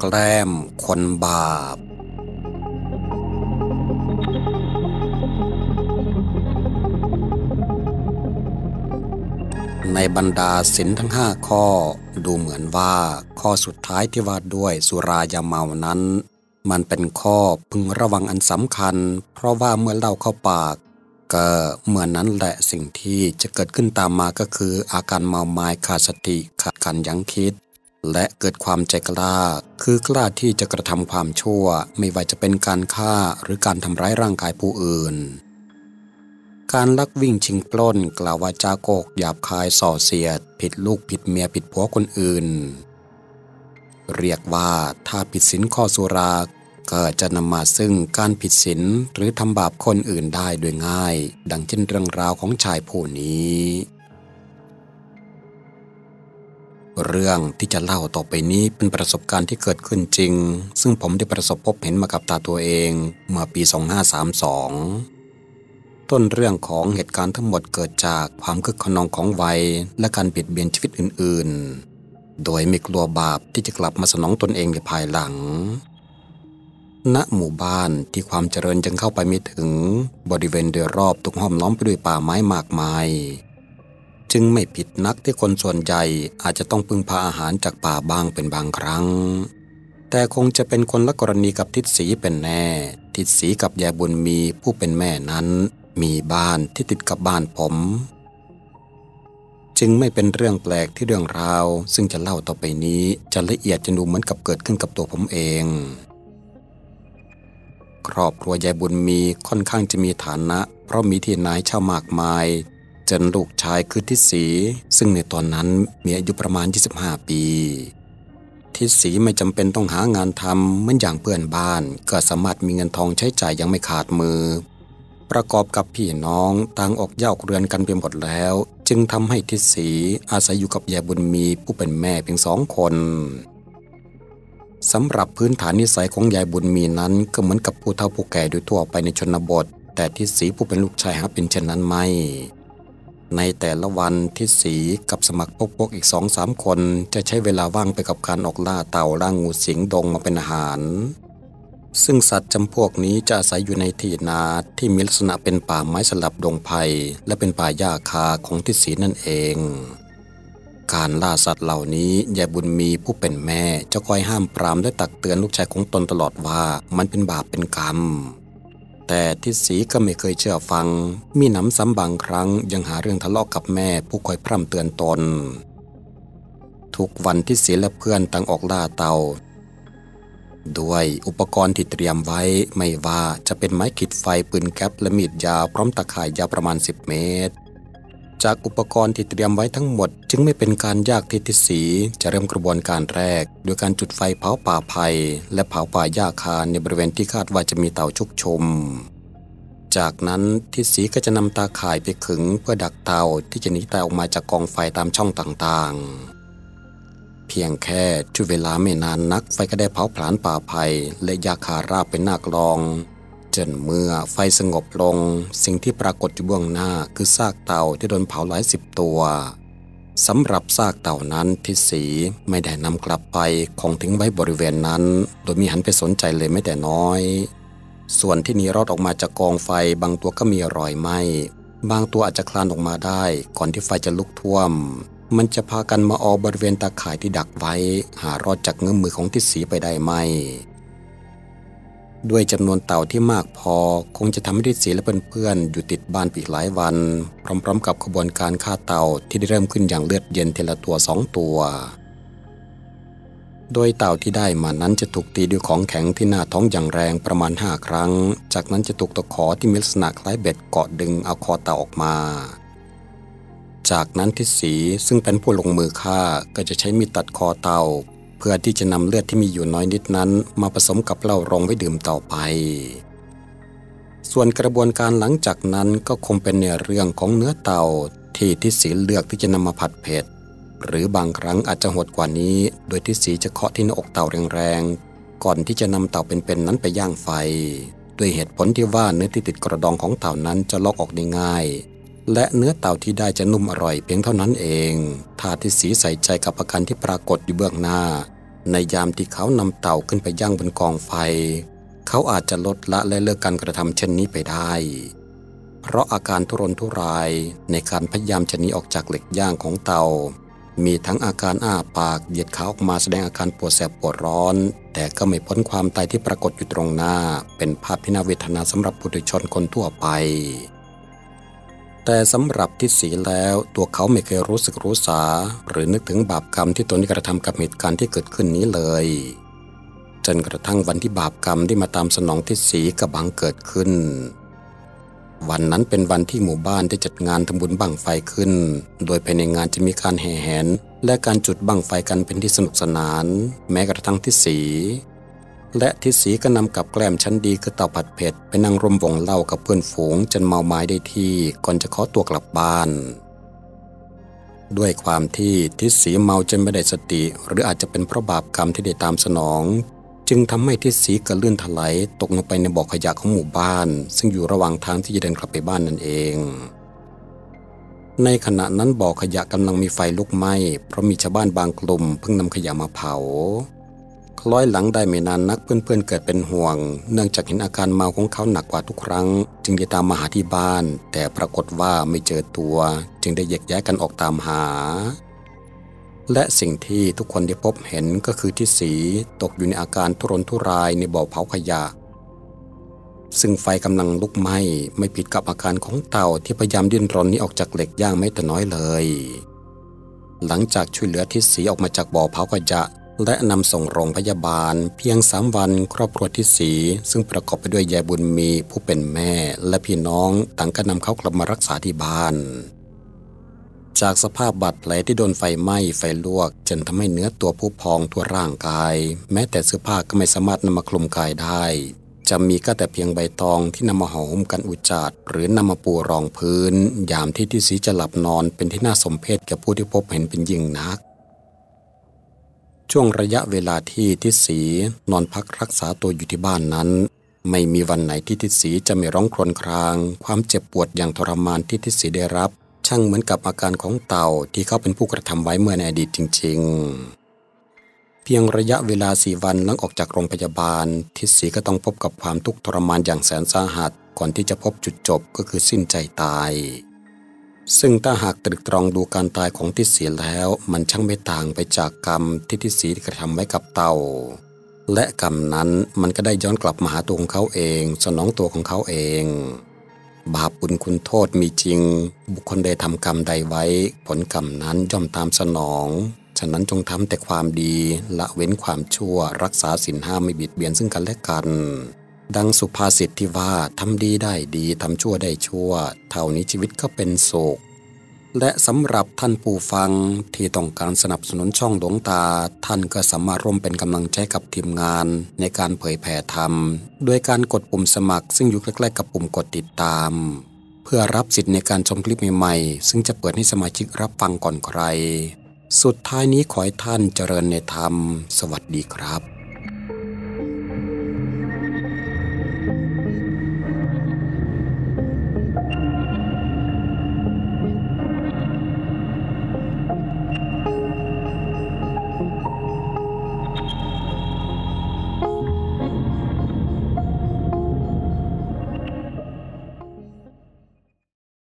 แกล้มคนบาป ในบรรดาสินทั้งห้าข้อ ดูเหมือนว่าข้อสุดท้ายที่ว่าด้วยสุรายาเมานั้น มันเป็นข้อพึงระวังอันสำคัญ เพราะว่าเมื่อเล่าเข้าปากก็เมื่อนนั้นแหละสิ่งที่จะเกิดขึ้นตามมาก็คืออาการเมาไม้ขาดสติขาดการยั้งคิด และเกิดความใจกล้า คือกล้าที่จะกระทำความชั่วไม่ว่าจะเป็นการฆ่าหรือการทำร้ายร่างกายผู้อื่น การลักวิ่งชิงปล้นกล่าววาจาโกกหยาบคายส่อเสียด ผิดลูกผิดเมียผิดผัวคนอื่น เรียกว่าถ้าผิดศีลข้อสุราก็จะนำมาซึ่งการผิดศีลหรือทำบาปคนอื่นได้โดยง่าย ดังเช่นเรื่องราวของชายผู้นี้ เรื่องที่จะเล่าต่อไปนี้เป็นประสบการณ์ที่เกิดขึ้นจริง ซึ่งผมได้ประสบพบเห็นมากับตาตัวเองเมื่อปี 2532 ต้นเรื่องของเหตุการณ์ทั้งหมดเกิดจากความคึกขนองของวัย และการปิดเบียนชีวิตอื่น ๆ โดยไม่กลัวบาปที่จะกลับมาสนองตนเองในภายหลัง ณหมู่บ้านที่ความเจริญยังเข้าไปไม่ถึง บริเวณโดยรอบถูกห้อมล้อมไปด้วยป่าไม้มากมาย จึงไม่ผิดนักที่คนส่วนใหญ่อาจจะต้องพึ่งพาอาหารจากป่าบ้างเป็นบางครั้ง แต่คงจะเป็นคนละกรณีกับทิศสีเป็นแน่ ทิศสีกับยายบุญมีผู้เป็นแม่นั้น มีบ้านที่ติดกับบ้านผม จึงไม่เป็นเรื่องแปลกที่เรื่องราว ซึ่งจะเล่าต่อไปนี้จะละเอียดจะดูเหมือนกับเกิดขึ้นกับตัวผมเอง ครอบครัวยายบุญมีค่อนข้างจะมีฐานะ เพราะมีที่นายเช่ามากมาย จนลูกชายคือทิศสีซึ่งในตอนนั้นมีอายุประมาณ 25 ปี ทิศสีไม่จำเป็นต้องหางานทำเหมือนอย่างเพื่อนบ้าน ก็สามารถมีเงินทองใช้จ่ายยังไม่ขาดมือ ประกอบกับพี่น้องต่างออกเย่าออกเรือนกันไปหมดแล้ว จึงทำให้ทิศสีอาศัยอยู่กับยายบุญมีผู้เป็นแม่เพียงสองคนสำหรับพื้นฐานนิสัยของยายบุญมีนั้นก็เหมือนกับผู้เฒ่าผู้แก่โดยทั่วไปในชนบท แต่ทิศสีผู้เป็นลูกชายหาเป็นเช่นนั้นไม่ ในแต่ละวันทิศสีกับสมัครพวกพวกอีกสองสามคน จะใช้เวลาว่างไปกับการออกล่าเต่าล่างูสิงดงมาเป็นอาหาร ซึ่งสัตว์จำพวกนี้จะอาศัยอยู่ในที่นาที่มีลักษณะเป็นป่าไม้สลับดงไผ่และเป็นป่าหญ้าคาของทิศสีนั่นเอง การล่าสัตว์เหล่านี้ยายบุญมีผู้เป็นแม่จะคอยห้ามปรามและตักเตือนลูกชายของตนตลอดว่ามันเป็นบาปเป็นกรรม แต่ทิศสีก็ไม่เคยเชื่อฟัง มีหนำซ้ำบางครั้งยังหาเรื่องทะเลาะกับแม่ผู้คอยพร่ำเตือนตน ทุกวันทิศสีและเพื่อนต่างออกล่าเต่าด้วยอุปกรณ์ที่เตรียมไว้ไม่ว่าจะเป็นไม้ขีดไฟปืนแก๊ปและมีดยาวพร้อมตะข่ายยาวประมาณ 10 เมตร จากอุปกรณ์ที่เตรียมไว้ทั้งหมด จึงไม่เป็นการยากที่ทิศสีจะเริ่มกระบวนการแรก โดยการจุดไฟเผาป่าไผ่และเผาป่าหญ้าคาในบริเวณที่คาดว่าจะมีเต่าชุกชุมจากนั้นทิศสีก็จะนำตาข่ายไปขึงเพื่อดักเต่าที่จะหนีตายออกมาจากกองไฟตามช่องต่างๆ เพียงแค่ช่วเวลาไม่นานนักไฟก็ได้เผาผลาญป่าไผ่และยาคาราบเป็นหน้ากลอง จนเมื่อไฟสงบลง สิ่งที่ปรากฏอยู่เบื้องหน้าคือซากเต่าที่โดนเผาหลายสิบตัวสำหรับซากเต่านั้นทิศสีไม่ได้นำกลับไปคงทิ้งไว้บริเวณนั้น โดยมีหันไปสนใจเลยไม่แต่น้อย ส่วนที่หนีรอดออกมาจากกองไฟบางตัวก็มีรอยไหมบางตัวอาจจะคลานออกมาได้ ก่อนที่ไฟจะลุกท่วม มันจะพากันมาออบริเวณตาข่ายที่ดักไว้ หารอดจากเงื้อมือของทิศสีไปได้ไหม ด้วยจำนวนเต่าที่มากพอ คงจะทำให้ทิศสีและเพื่อนๆอยู่ติดบ้านปีกหลายวัน พร้อมๆ กับขบวนการฆ่าเต่าที่ได้เริ่มขึ้นอย่างเลือดเย็นทีละตัวสองตัว โดยเต่าที่ได้มานั้นจะถูกตีด้วยของแข็งที่หน้าท้องอย่างแรงประมาณห้าครั้ง จากนั้นจะถูกตะขอที่มีลักษณะคล้ายเบ็ดเกาะดึงเอาคอเต่าออกมาจากนั้นทิศสีซึ่งเป็นผู้ลงมือฆ่าก็จะใช้มีดตัดคอเต่า พื่อที่จะนำเลือดที่มีอยู่น้อยนิดนั้น มาผสมกับเหล้ารองไว้ดื่มต่อไป ส่วนกระบวนการหลังจากนั้นก็คงเป็นในเรื่องของเนื้อเต่าที่ทิศสีเลือกที่จะนำมาผัดเผ็ดหรือบางครั้งอาจจะโหดกว่านี้ โดยทิศสีจะเคาะที่หน้าอกเต่าแรงๆก่อนที่จะนำเต่าเป็นๆนั้นไปย่างไฟ ด้วยเหตุผลที่ว่าเนื้อที่ติดกระดองของเต่านั้นจะลอกออกได้ง่ายและเนื้อเต่าที่ได้จะนุ่มอร่อยเพียงเท่านั้นเอง ถ้าทิศสีใส่ใจกับอาการที่ปรากฏอยู่เบื้องหน้า ในยามที่เขานำเต่าขึ้นไปย่างบนกองไฟ เขาอาจจะลดละและเลิกการกระทำเช่นนี้ไปได้ เพราะอาการทุรนทุรายในการพยายามจะหนีออกจากเหล็กย่างของเตามีทั้งอาการอ้าปากเหยียดขาออกมาแสดงอาการปวดแสบปวดร้อน แต่ก็ไม่พ้นความตายที่ปรากฏอยู่ตรงหน้า เป็นภาพที่น่าเวทนาสำหรับผู้ดุชนคนทั่วไป แต่สำหรับทิศสีแล้วตัวเขาไม่เคยรู้สึกรู้สา หรือนึกถึงบาปกรรมที่ตนได้กระทำกับเหตุการณ์ที่เกิดขึ้นนี้เลย จนกระทั่งวันที่บาปกรรมที่มาตามสนองทิศสีกระบังเกิดขึ้น วันนั้นเป็นวันที่หมู่บ้านได้จัดงานทำบุญบั้งไฟขึ้น โดยภายในงานจะมีการแห่แหน และการจุดบั้งไฟกันเป็นที่สนุกสนาน แม้กระทั่งทิศสี และทิศสีก็นำกับแกล้มชั้นดีคือเต่าผัดเผ็ด ไปนั่งรมวงเล่ากับเพื่อนฝูงจนเมาไม้ได้ที่ก่อนจะขอตัวกลับบ้าน ด้วยความที่ทิศสีเมาจนไม่ได้สติ หรืออาจจะเป็นเพราะบาปกรรมที่ได้ตามสนอง จึงทำให้ทิศสีกระเลื่อนถลายตกลงไปในบ่อขยะของหมู่บ้าน ซึ่งอยู่ระหว่างทางที่จะเดินกลับไปบ้านนั่นเองในขณะนั้นบ่อขยะกำลังมีไฟลุกไหม้เพราะมีชาวบ้านบางกลุ่มเพิ่งนำขยะมาเผา คล้อยหลังได้ไม่นานนักเพื่อนๆเกิดเป็นห่วง เนื่องจากเห็นอาการเมาของเขาหนักกว่าทุกครั้ง จึงได้ตามมาหาที่บ้าน แต่ปรากฏว่าไม่เจอตัว จึงได้แยกย้ายกันออกตามหา และสิ่งที่ทุกคนได้พบเห็นก็คือที่สีตกอยู่ในอาการทุรนทุรายในบ่อเผาขยะ ซึ่งไฟกำลังลุกไหม้ไม่ผิดกับอาการของเต่าที่พยายามดิ้นรนนี้ออกจากเหล็กย่างไม่แต่น้อยเลย หลังจากช่วยเหลือทิศสีออกมาจากบ่อเผาขยะ และนำส่งโรงพยาบาล เพียงสามวันครอบครัวทิศสีซึ่งประกอบไปด้วยยายบุญมีผู้เป็นแม่ และพี่น้องต่างก็นำเขากลับมารักษาที่บ้าน จากสภาพบาดแผลที่โดนไฟไหม้ไฟลวก จนทำให้เนื้อตัวผู้พองทั่วร่างกาย แม้แต่เสื้อผ้าก็ไม่สามารถนำมาคลุมกายได้ จะมีก็แต่เพียงใบตองที่นำมาห่อหุ้มกันอุจจาร์หรือนำมาปูรองพื้น ยามที่ที่สีจะหลับนอนเป็นที่น่าสมเพชแก่ผู้ที่พบเห็นเป็นยิ่งนัก ช่วงระยะเวลาที่ทิศสีนอนพักรักษาตัวอยู่ที่บ้านนั้น ไม่มีวันไหนที่ทิศสีจะไม่ร้องครวญคราง ความเจ็บปวดอย่างทรมานที่ทิศสีได้รับ ช่างเหมือนกับอาการของเต่าที่เขาเป็นผู้กระทำไว้เมื่อในอดีตจริง ๆ เพียงระยะเวลาสี่วันหลังออกจากโรงพยาบาล ทิศสีก็ต้องพบกับความทุกข์ทรมานอย่างแสนสาหัส ก่อนที่จะพบจุดจบก็คือสิ้นใจตาย ซึ่งถ้าหากตรึกตรองดูการตายของทิศสีแล้ว มันช่างไม่ต่างไปจากกรรมที่ทิศสีกระทำไว้กับเต่า และกรรมนั้นมันก็ได้ย้อนกลับมาหาตัวของเขาเอง สนองตัวของเขาเอง บาปบุญคุณโทษมีจริง บุคคลใดทำกรรมใดไว้ ผลกรรมนั้นย่อมตามสนอง ฉะนั้นจงทำแต่ความดีละเว้นความชั่วรักษาสินห้าไม่บิดเบียนซึ่งกันและกัน ดังสุภาษิตที่ว่าทำดีได้ดีทำชั่วได้ชั่ว เท่านี้ชีวิตก็เป็นโศก และสำหรับท่านผู้ฟังที่ต้องการสนับสนุนช่องหลวงตา ท่านก็สามารถร่วมเป็นกำลังใจกับทีมงาน ในการเผยแผ่ธรรม โดยการกดปุ่มสมัคร ซึ่งอยู่ใกล้ๆกับปุ่มกดติดตาม เพื่อรับสิทธิ์ในการชมคลิปใหม่ๆ ซึ่งจะเปิดให้สมาชิกรับฟังก่อนใคร สุดท้ายนี้ขอให้ท่านเจริญในธรรม สวัสดีครับ